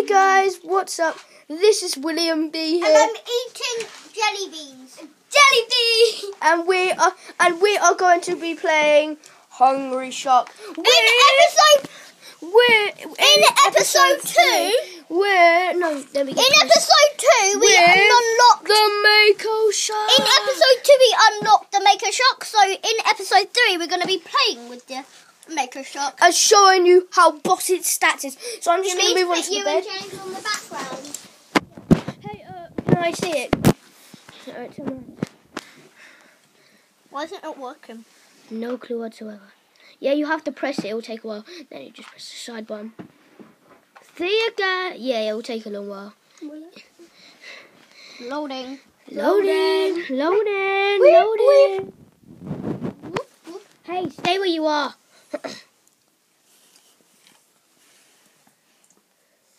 Hey guys, what's up? This is William B here. And I'm eating jelly beans. Jelly Bee, and we are and we are going to be playing Hungry Shark. In episode We're in episode two, We're no, let me in get this. episode two, we unlocked. the Mako Shark. In episode two, we unlocked the Mako Shark. So in episode three, we're going to be playing with the Mako Shark. and showing you how boss its stats is. So I'm just going to move on to the bed. on the background. Hey, uh, can I see it? Why isn't it working? No clue whatsoever. Yeah, you have to press it. It will take a while. Then you just press the side button. See you. Yeah, it will take a long while. Loading. Loading, loading, loading. Whoop. Hey, stay where you are.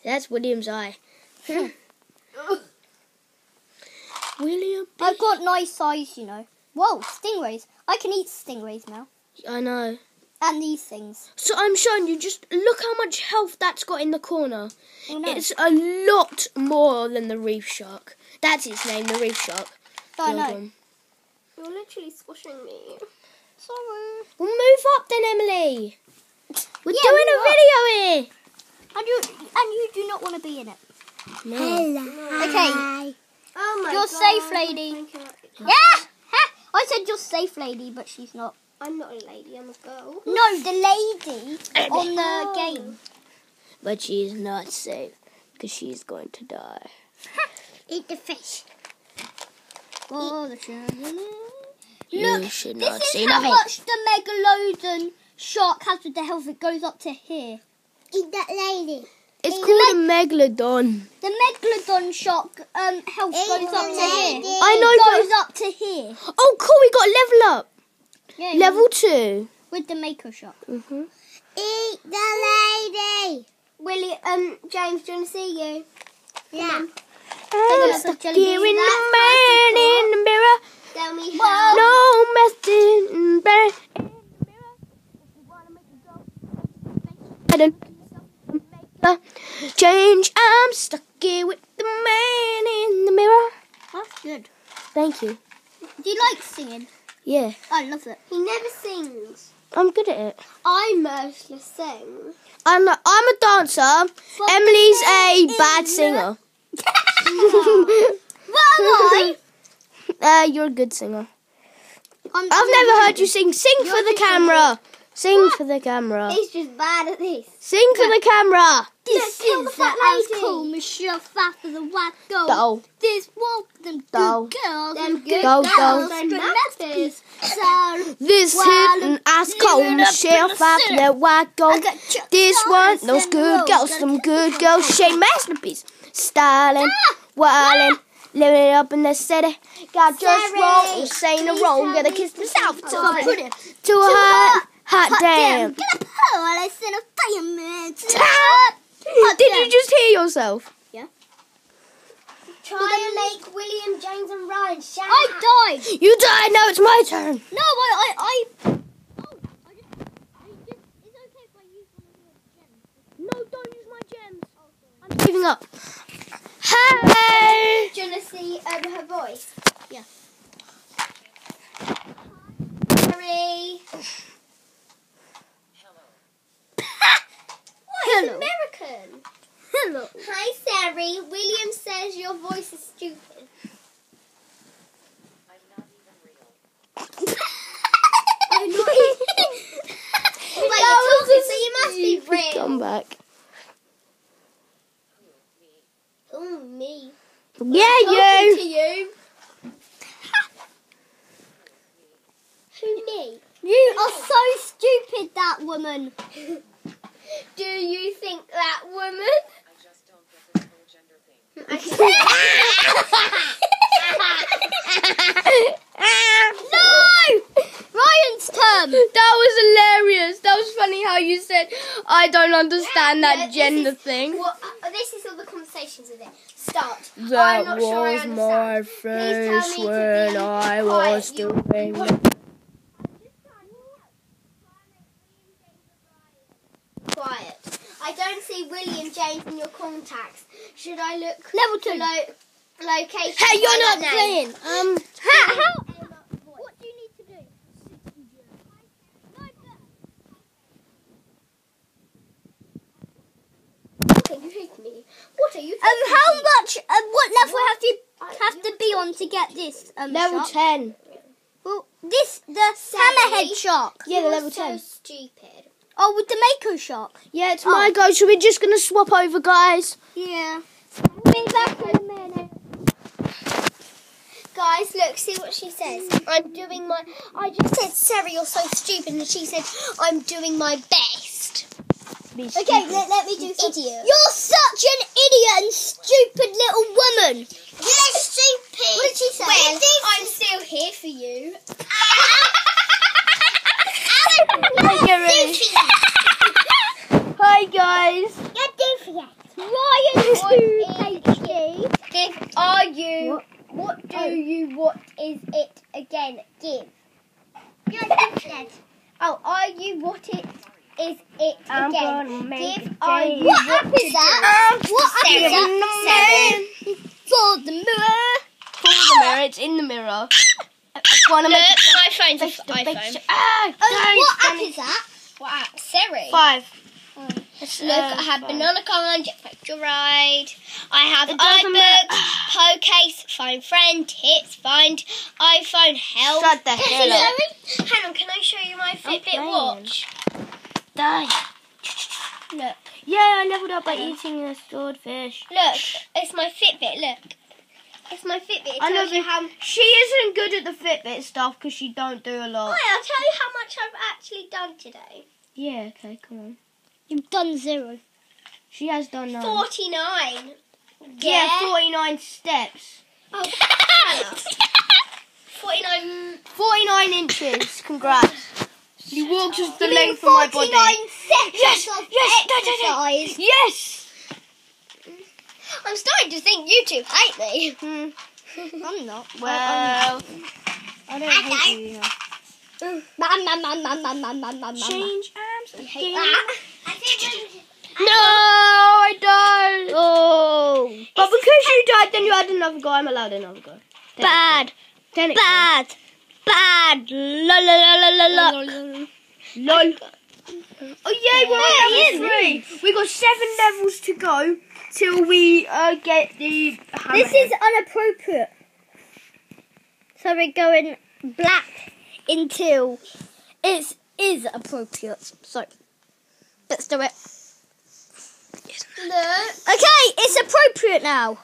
That's William's eye. William. I've got nice eyes, you know. Whoa, stingrays. I can eat stingrays now. I know. And these things. So I'm showing you. Just look how much health that's got in the corner. Oh, no. It's a lot more than the reef shark. That's its name, the reef shark. I know. You're literally squishing me. Sorry. Well, move up then, Emily. We're Yeah, doing a move up. video here. And you and you do not want to be in it. No. Okay. Oh my You're god. safe, lady. I'm Yeah. Ha! I said you're safe, lady, but she's not. I'm not a lady, I'm a girl. No, the lady on the Oh. game. But she's not safe because she's going to die. Eat the fish. Oh, the shark. You Look, should this not is see how nothing. much the megalodon shark has with the health. It goes up to here. Eat that lady. It's Hey, called a megalodon. The megalodon shark um health Eat goes up the to here. I know, It but- goes up to here. Oh, cool! We got level up. Yeah, Level two. with the mako shark. Mm-hmm. Eat the lady. Willie, um, James, do you want to see you? Yeah. I'm us stuck a jelly here bean. in the man in the mirror. Tell me how. No messing back. Don't change. I'm stuck here with the man in the mirror. That's good. Thank you. Do you like singing? Yeah, I love it. He never sings. I'm good at it. I mostly sing. I'm a, I'm a dancer. Emily's a bad singer. Am I? Uh, you're a good singer. I'm I've never heard you sing. Sing You're for the just a camera. Sing for the camera. He's just bad at this. Sing for the camera. This Look, is the the fat ice lady. cool Michelle Pfeiffer, the white gold. Go. This one, them good girls, Them them good Go, girls go. are Good. So, This hit and ice cold up Michelle in the Pfeiffer, city. that white gold. This one, those good girls, Gotta some good girls, on. Shea masterpiece, styling, Ah! wilding, living it up in the city. Got just Sorry. wrong, insane and Please wrong. tell Gotta kiss the to south to a Put it. to a hot, hot Hot damn. damn. Get a police in a fireman. Did you just hear yourself? Yeah. Try and make William, James, and Ryan shout. I died. You died. Now it's my turn. No, I, I, I. Oh, I just, I just, it's okay if I use one of your gems. No, don't use my gems. I'm giving up. Hey. Do you want to see um, her voice? Yeah. Sorry. What? Hello. It's American. Hello. Hi, Sari. William says your voice is stupid. I'm not even. Wait, you're talking, so you must be real. Come back. Oh, me. Yeah, you. to you. Who, me? You are so stupid, that woman. Do you think that woman? No! Ryan's turn. That was hilarious. That was funny how you said, I don't understand that this gender is- thing. Well, uh, this is all the conversations with it. Start. I'm That not sure I was my Please tell face when I was doing you- Quiet. I don't see William James in your contacts. Should I look Level for two. lo- location? Hey, you're not that playing. name? Um, How? how? What do you need to do? What are you hitting me? What are you? Um, how much? Um, what level have you have to be on to get this? Um, level ten. Well, this the hammerhead shark. Yeah, the level so ten. stupid. Oh, with the Mako shark. Yeah, it's my go. So we're just gonna swap over, guys. Yeah. Be back in a minute. Guys, look, see what she says. I'm doing my. I just said, Sarah, you're so stupid, and she said, I'm doing my best. Okay, let, let me do something. Idiot. You're such an idiot and stupid little woman. You're stupid. What did she say? Well, I'm still here for you. Hi, guys. Ryan two HD. Give are you? What, do oh. you? What is it again? Give. Oh, are you? What it is it I'm again? gonna make Give. Are What app is that? What app is Seven. that? For the mirror. For the mirror, it's in the mirror. I wanna Look, make my phone's an iPhone. Ah, Oh, what app is that? What app? Siri. Five. Look, I have banana con, jetpack ride. I have iBooks, Pocase, Find Friend, Hits, Find, iPhone, Help. Shut the hell up. Hang on, can I show you my Fitbit watch? Die. Look, Yeah, I leveled up by eating a swordfish. look, it's my Fitbit. Look, it's my Fitbit. It I know you how. she isn't good at the Fitbit stuff because she don't do a lot. Wait, I'll tell you how much I've actually done today. Yeah, okay, come on. You've done zero. She has done none. Forty-nine. Yeah, 49 steps. Oh, Forty-nine. 49 inches. Congrats. You walked just the You length of my body. 49 seconds Yes, yes, exercise. Yes. I'm starting to think YouTube hate me. Hmm. I'm not. Well, I don't hate you. Man, man, man, man, change arms again. I think No, I don't. Oh, But because you died, then you had another go. I'm allowed another go. bad, Technically. bad, bad. La la la la la la. Lol. Oh yeah, we're Yeah, on level three. We got seven levels to go till we uh, get the. This is inappropriate. So we're going black until it is appropriate. So let's do it. Look. Okay, it's appropriate now.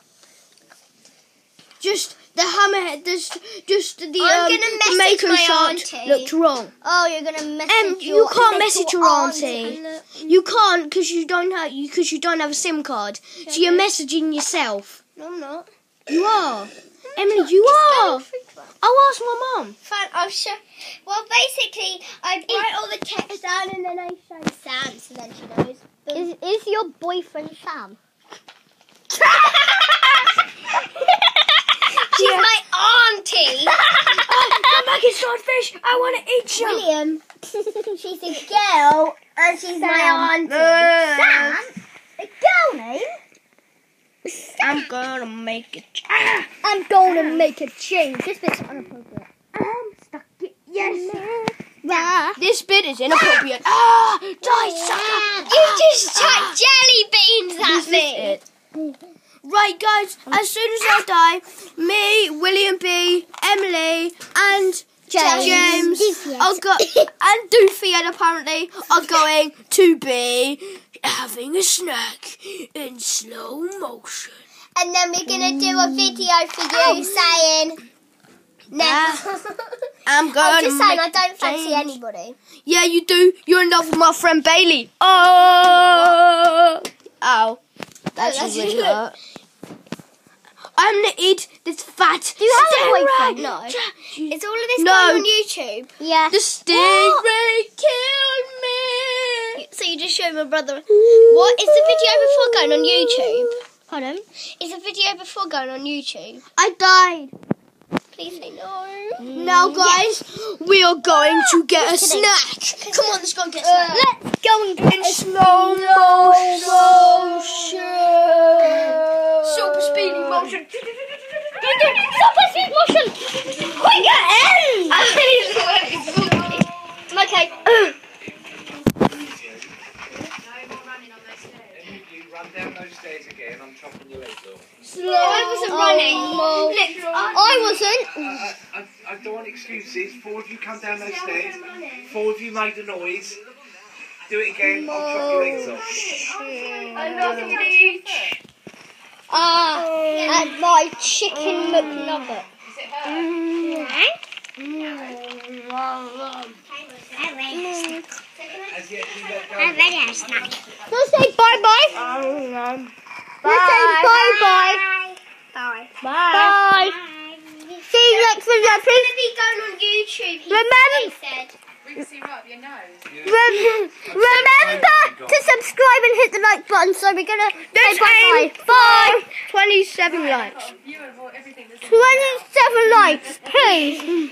just the hammerhead. Just, just the I'm um, Mako auntie. looked wrong. Oh, you're gonna message Um, you your can't message your auntie. Look. You can't because you don't have you because you don't have a SIM card. So you're messaging yourself. No, I'm not. You are. Emily, you are. I'll ask my mum. Fine, I'll show. Well, basically, I write all the text down and then I show Sam, so then she knows. Is is your boyfriend Sam? She's my auntie. Come back swordfish. I want to eat you. William. She's a girl and she's my auntie. Uh, A girl name? I'm gonna make a change. I'm gonna make a change. This bit's inappropriate. I'm stuck. It. Yes. Rah. This bit is inappropriate. Ah, die, sucker. You just chucked jelly beans This at is me. Right, guys. As soon as I die, me, William B, Emily, and James. James are go and Doofy and apparently are going to be having a snack in slow motion. And then we're gonna do a video for you oh. saying. No. I'm going I'm just saying, I don't fancy anybody. Yeah, you do. You're in love with my friend Bailey. Oh, ow. That that's really hurt. I'm gonna eat this fat. Do you have a boyfriend? No. Is all of this No. going on YouTube? Yeah. The stingray killed me. So you just showed my brother. What is the video before going on YouTube? Pardon? Is the video before going on YouTube? I died. Please say no. Now, guys, we are going to get a snack. Come on, let's go and get a Uh, snack. let's go and get In slow motion. Super speedy motion. Super speed motion. Quick, end. Okay. You run down those stairs again, I'm chopping your legs off. I wasn't running. Nick, I wasn't. I, I, I don't want excuses. Four of you come down those stairs. Four of you made a noise. Do it again, I'll chop your legs off. Another each. Ah, and my chicken McNugget. As yet, you let go. Let's say bye bye. Let's say bye bye. Bye. Bye. See you next video, please. be going on YouTube. He Remember- said. Rem- remember to subscribe and hit the like button. So we're gonna say Let's aim bye. for 27 likes. Twenty-seven likes, please.